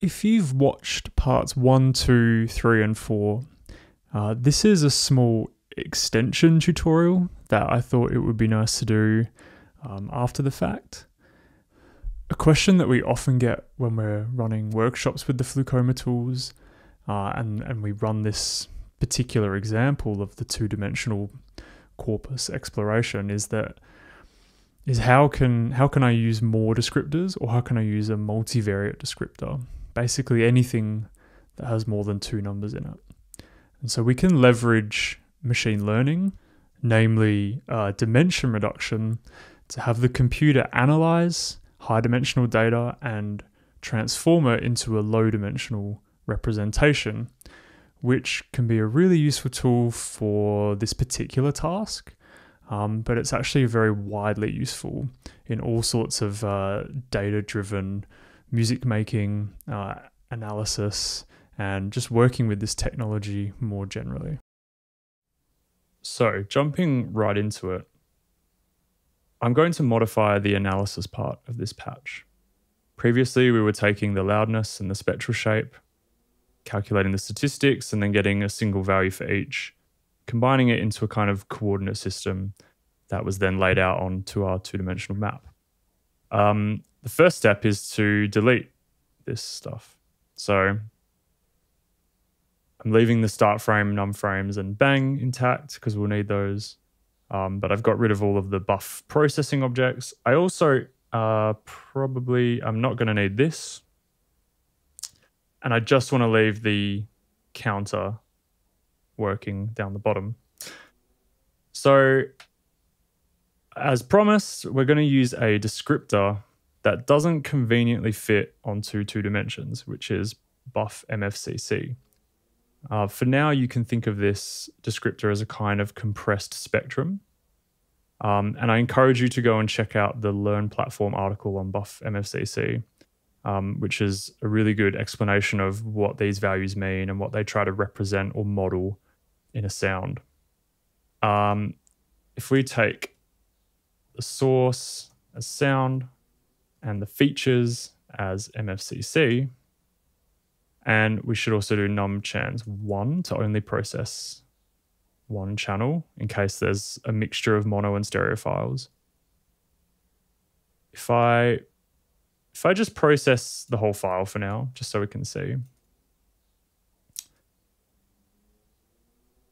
If you've watched parts one, two, three, and 4, uh, this is a small extension tutorial that I thought it would be nice to do um, after the fact. A question that we often get when we're running workshops with the FluCoMa tools, uh, and, and we run this particular example of the two-dimensional corpus exploration is that is how can how can I use more descriptors or how can I use a multivariate descriptor? Basically anything that has more than two numbers in it. And so we can leverage machine learning, namely uh, dimension reduction, to have the computer analyze high dimensional data and transform it into a low dimensional representation, which can be a really useful tool for this particular task. Um, but it's actually very widely useful in all sorts of uh, data driven music making, uh, analysis, and just working with this technology more generally. So, jumping right into it, I'm going to modify the analysis part of this patch. Previously, we were taking the loudness and the spectral shape, calculating the statistics, and then getting a single value for each combining it into a kind of coordinate system that was then laid out onto our two dimensional map. Um, the first step is to delete this stuff. So I'm leaving the start frame, num frames, and bang intact because we'll need those. Um, but I've got rid of all of the buff processing objects. I also uh, probably, I'm not going to need this. And I just want to leave the counter working down the bottom. So as promised, we're going to use a descriptor that doesn't conveniently fit onto two dimensions, which is buff MFCC. Uh, for now, you can think of this descriptor as a kind of compressed spectrum. Um, and I encourage you to go and check out the Learn Platform article on buff MFCC, um, which is a really good explanation of what these values mean and what they try to represent or model in a sound. Um, if we take the source as sound and the features as MFCC, and we should also do numchans one to only process one channel in case there's a mixture of mono and stereo files. If I if I just process the whole file for now, just so we can see,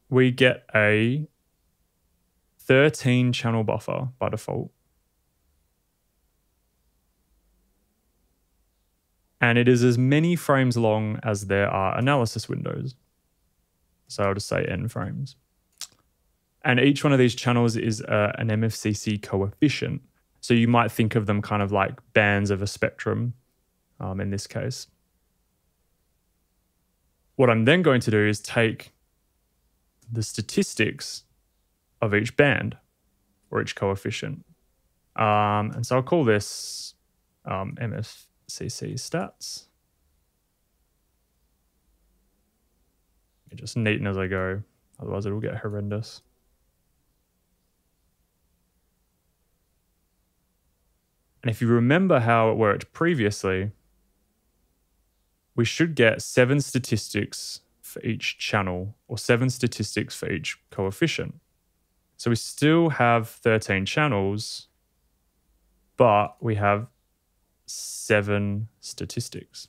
we get a 13 channel buffer by default. And it is as many frames long as there are analysis windows. So I'll just say n frames. And each one of these channels is uh, an MFCC coefficient. So you might think of them kind of like bands of a spectrum um, in this case. What I'm then going to do is take the statistics of each band or each coefficient. Um, and so I'll call this um, MFCC stats. Just neaten as I go, otherwise it will get horrendous. And if you remember how it worked previously, we should get seven statistics for each channel or seven statistics for each coefficient. So we still have 13 channels, but we have seven statistics.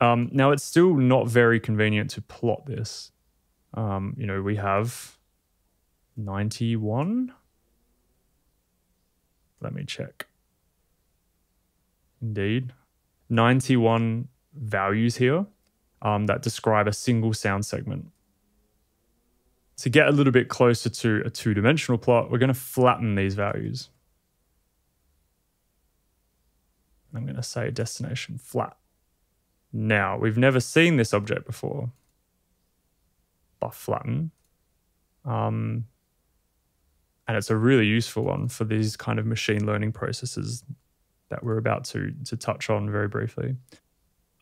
Um, now, it's still not very convenient to plot this. Um, you know, we have 91. Let me check. Indeed. 91 values here um, that describe a single sound segment. To get a little bit closer to a two-dimensional plot, we're going to flatten these values. I'm going to say destination flat. Now, we've never seen this object before. Buff flatten. Um, and it's a really useful one for these kind of machine learning processes that we're about to, to touch on very briefly.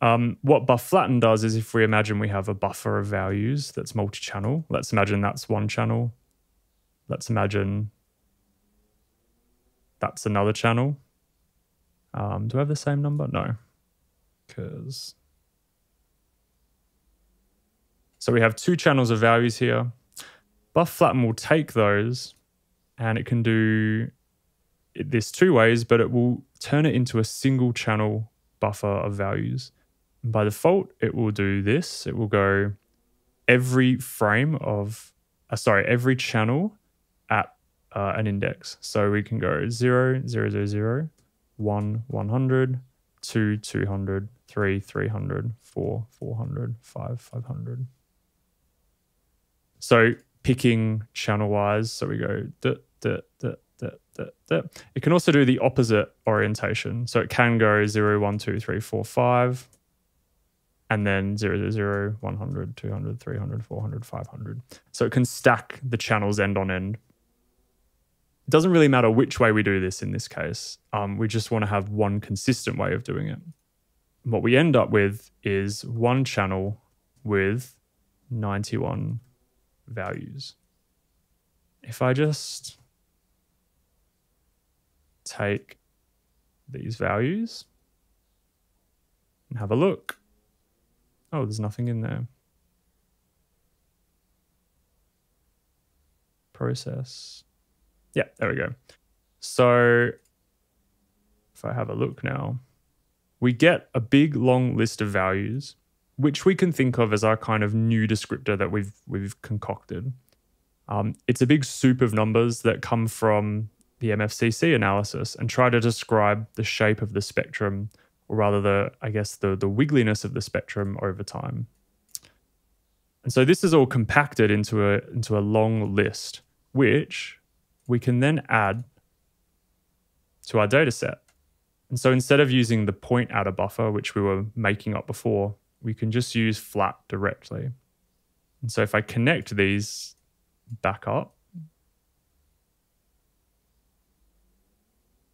Um, what buff flatten does is if we imagine we have a buffer of values that's multi-channel, let's imagine that's one channel. Let's imagine that's another channel. Um, do I have the same number? No, because so we have two channels of values here. Buff flatten will take those and it can do this two ways, but it will turn it into a single channel buffer of values. And by default, it will do this. It will go every frame of, uh, sorry, every channel at uh, an index. So we can go 0, 0, 0, 0, 1, 100, 2, 200, 3, 300, 4, 400, 5, 500. So picking channel wise, so we go duh, duh, duh, duh, duh, duh. It can also do the opposite orientation. So it can go 0, 1, 2, 3, 4, 5, and then 0, 0, 100, 200, 300, 400, 500. So it can stack the channels end on end. Doesn't really matter which way we do this in this case. Um, we just want to have one consistent way of doing it. What we end up with is one channel with 91 values. If I just take these values and have a look, oh, there's nothing in there. Process. Yeah, there we go. So if I have a look now, we get a big long list of values which we can think of as our kind of new descriptor that we've we've concocted. Um, it's a big soup of numbers that come from the MFCC analysis and try to describe the shape of the spectrum, or rather the I guess the the wiggliness of the spectrum over time. And so this is all compacted into a into a long list, which we can then add to our data set. And so instead of using the point adder buffer, which we were making up before, we can just use flat directly. And so if I connect these back up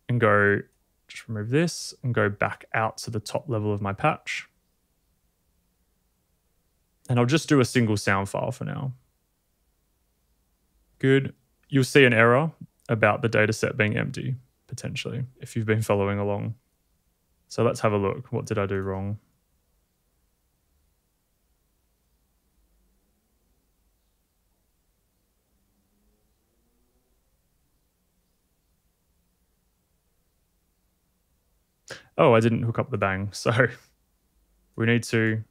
and go, just remove this and go back out to the top level of my patch. And I'll just do a single sound file for now. Good. You'll see an error about the dataset being empty, potentially, if you've been following along. So let's have a look. What did I do wrong? oh, I didn't hook up the bang. So we need to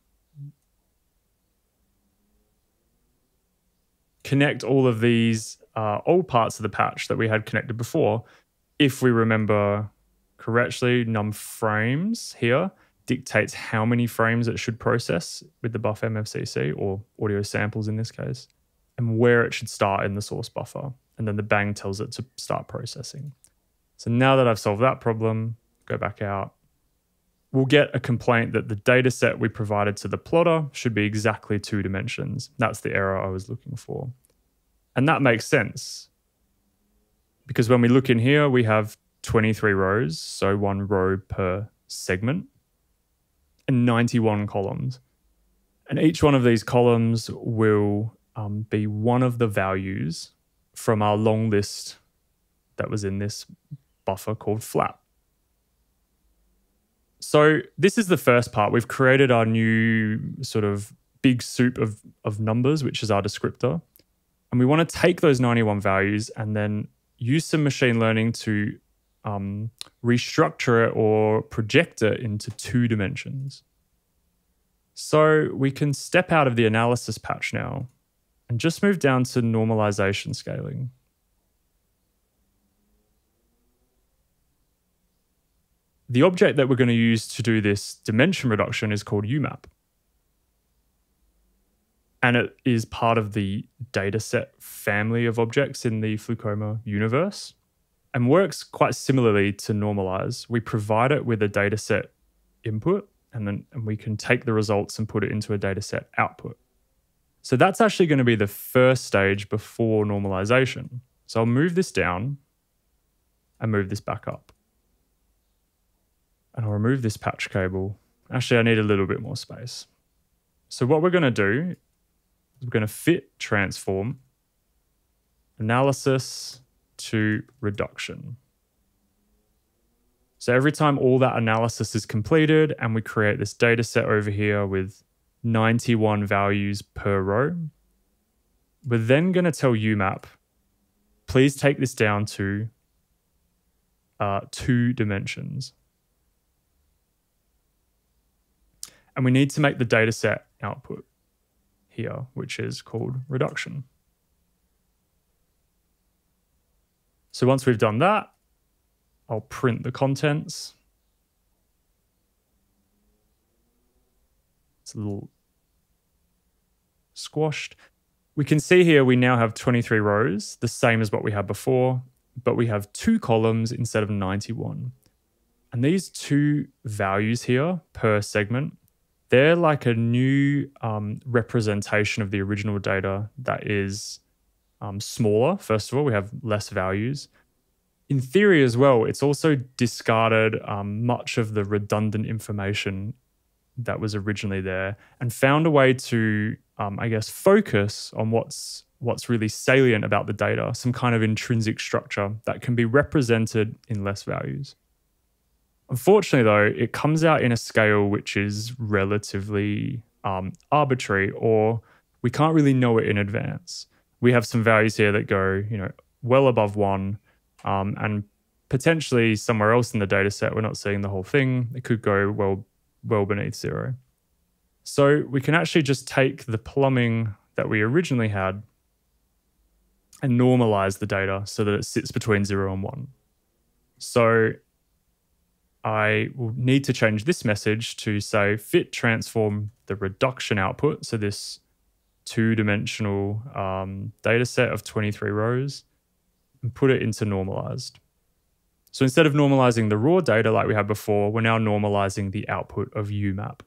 connect all of these uh, old parts of the patch that we had connected before. If we remember correctly, num frames here dictates how many frames it should process with the buff MFCC or audio samples in this case, and where it should start in the source buffer. And then the bang tells it to start processing. So now that I've solved that problem, go back out, we'll get a complaint that the data set we provided to the plotter should be exactly two dimensions. That's the error I was looking for. And that makes sense because when we look in here, we have 23 rows, so one row per segment, and 91 columns. And each one of these columns will um, be one of the values from our long list that was in this buffer called flat. So this is the first part. We've created our new sort of big soup of, of numbers, which is our descriptor. And we want to take those 91 values and then use some machine learning to um, restructure it or project it into two dimensions. So we can step out of the analysis patch now and just move down to normalization scaling. The object that we're going to use to do this dimension reduction is called UMAP. And it is part of the dataset family of objects in the FluCoMa universe and works quite similarly to normalize. We provide it with a dataset input and then and we can take the results and put it into a dataset output. So that's actually going to be the first stage before normalization. So I'll move this down and move this back up and I'll remove this patch cable. Actually, I need a little bit more space. So what we're going to do is we're going to fit transform analysis to reduction. So every time all that analysis is completed and we create this data set over here with 91 values per row, we're then going to tell UMAP, please take this down to uh, two dimensions. And we need to make the data set output here, which is called reduction. So once we've done that, I'll print the contents. It's a little squashed. We can see here we now have 23 rows, the same as what we had before, but we have two columns instead of 91. And these two values here per segment, they're like a new um, representation of the original data that is um, smaller. First of all, we have less values, in theory as well, it's also discarded um, much of the redundant information that was originally there and found a way to, um, I guess, focus on what's what's really salient about the data, some kind of intrinsic structure that can be represented in less values. Unfortunately, though, it comes out in a scale which is relatively um, arbitrary, or we can't really know it in advance. We have some values here that go, you know, well above one, um, and potentially somewhere else in the data set, we're not seeing the whole thing. It could go well, well beneath zero. So we can actually just take the plumbing that we originally had and normalize the data so that it sits between zero and one. So I will need to change this message to say fit transform the reduction output. So this two dimensional um, data set of 23 rows and put it into normalized. So instead of normalizing the raw data like we had before, we're now normalizing the output of UMAP.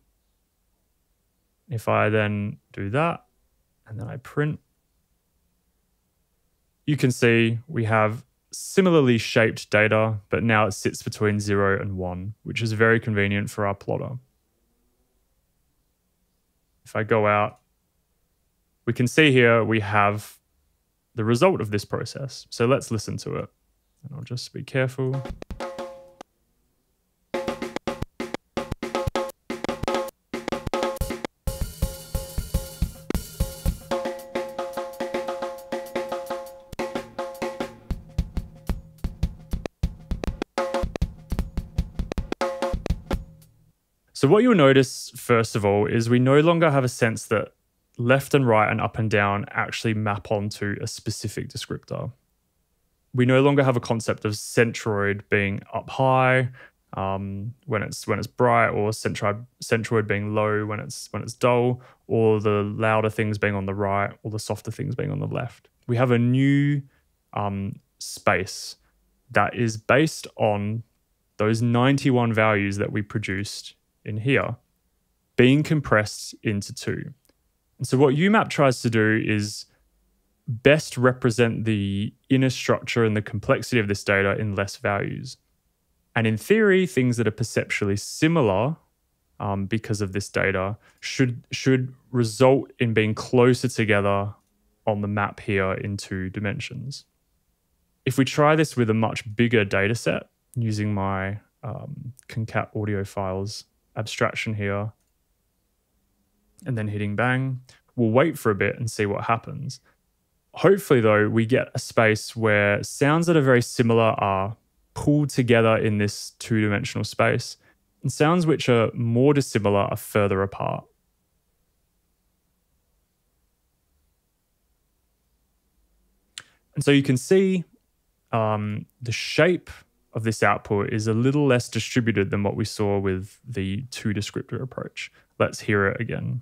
If I then do that and then I print, you can see we have similarly shaped data, but now it sits between zero and one, which is very convenient for our plotter. If I go out, we can see here we have the result of this process. So let's listen to it. And I'll just be careful. So, what you'll notice, first of all, is we no longer have a sense that left and right and up and down actually map onto a specific descriptor. We no longer have a concept of centroid being up high um, when it's when it's bright, or centroid centroid being low when it's when it's dull, or the louder things being on the right, or the softer things being on the left. We have a new um, space that is based on those 91 values that we produced in here being compressed into two. And so, what UMAP tries to do is best represent the inner structure and the complexity of this data in less values. And in theory, things that are perceptually similar um, because of this data should should result in being closer together on the map here in two dimensions. If we try this with a much bigger data set using my um, concat audio files abstraction here, and then hitting bang. We'll wait for a bit and see what happens. Hopefully, though, we get a space where sounds that are very similar are pulled together in this two dimensional space, and sounds which are more dissimilar are further apart. And so you can see um, the shape of this output is a little less distributed than what we saw with the two descriptor approach. Let's hear it again.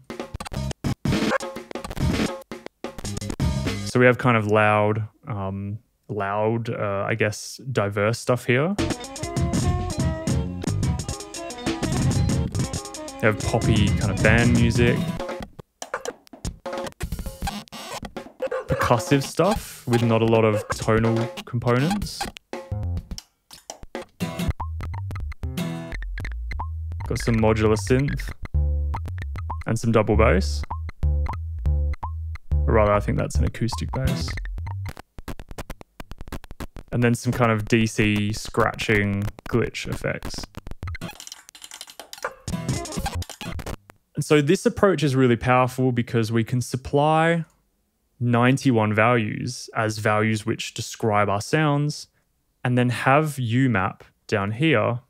So we have kind of loud, um, loud, uh, I guess, diverse stuff here. We have poppy kind of band music. Percussive stuff with not a lot of tonal components. Some modular synth and some double bass. Or rather, I think that's an acoustic bass. and then some kind of DC scratching glitch effects. And so this approach is really powerful because we can supply 91 values as values which describe our sounds, and then have UMAP down here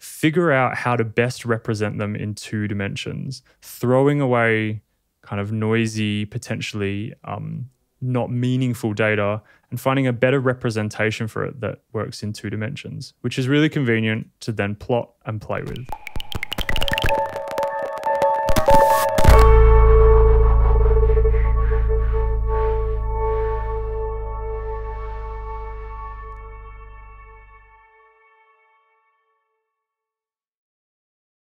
figure out how to best represent them in two dimensions, throwing away kind of noisy, potentially um, not meaningful data, and finding a better representation for it that works in two dimensions, which is really convenient to then plot and play with.